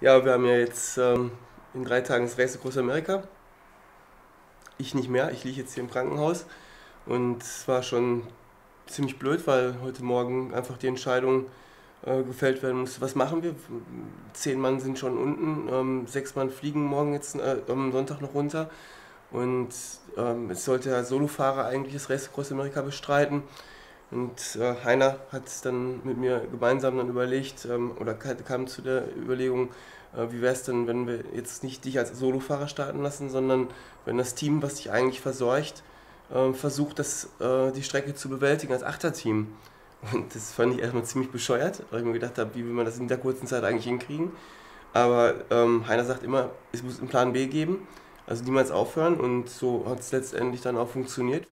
Ja, wir haben ja jetzt ähm, in drei Tagen das Race Across Amerika. Ich nicht mehr, ich liege jetzt hier im Krankenhaus und es war schon ziemlich blöd, weil heute Morgen einfach die Entscheidung äh, gefällt werden muss, was machen wir? Zehn Mann sind schon unten, ähm, sechs Mann fliegen morgen jetzt äh, am Sonntag noch runter und ähm, es sollte der Solofahrer eigentlich das Race Across Amerika bestreiten. Und äh, Heiner hat dann mit mir gemeinsam dann überlegt ähm, oder kam zu der Überlegung, äh, wie wäre es denn, wenn wir jetzt nicht dich als Solofahrer starten lassen, sondern wenn das Team, was dich eigentlich versorgt, äh, versucht, das, äh, die Strecke zu bewältigen als Achterteam. Und das fand ich erstmal ziemlich bescheuert, weil ich mir gedacht habe, wie will man das in der kurzen Zeit eigentlich hinkriegen. Aber ähm, Heiner sagt immer, es muss einen Plan B geben, also niemals aufhören und so hat es letztendlich dann auch funktioniert.